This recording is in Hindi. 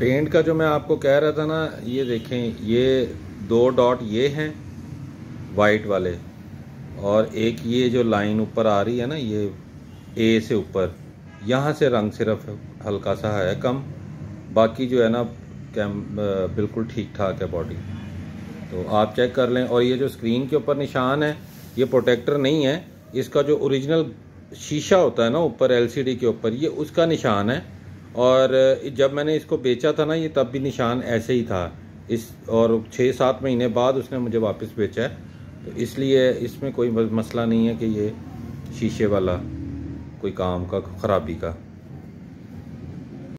पेंट का जो मैं आपको कह रहा था ना, ये देखें, ये दो डॉट ये हैं वाइट वाले, और एक ये जो लाइन ऊपर आ रही है ना, ये ए से ऊपर, यहाँ से रंग सिर्फ़ हल्का सा है कम, बाकी जो है ना कैम बिल्कुल ठीक ठाक है बॉडी तो आप चेक कर लें, और ये जो स्क्रीन के ऊपर निशान है, ये प्रोटेक्टर नहीं है, इसका जो ओरिजिनल शीशा होता है ना, ऊपर एलसीडी के ऊपर, ये उसका निशान है। और जब मैंने इसको बेचा था ना, ये तब भी निशान ऐसे ही था। इस और छः सात महीने बाद उसने मुझे वापस बेचा है। तो इसलिए इसमें कोई मसला नहीं है कि ये शीशे वाला कोई काम का, ख़राबी का।